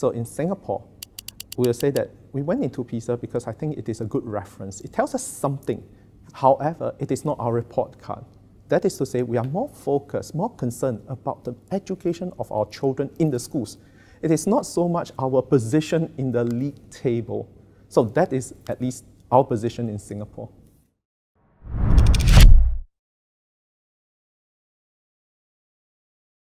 So in Singapore, we'll say that we went into PISA because I think it is a good reference. It tells us something. However, it is not our report card. That is to say, we are more focused, more concerned about the education of our children in the schools. It is not so much our position in the league table. So that is at least our position in Singapore.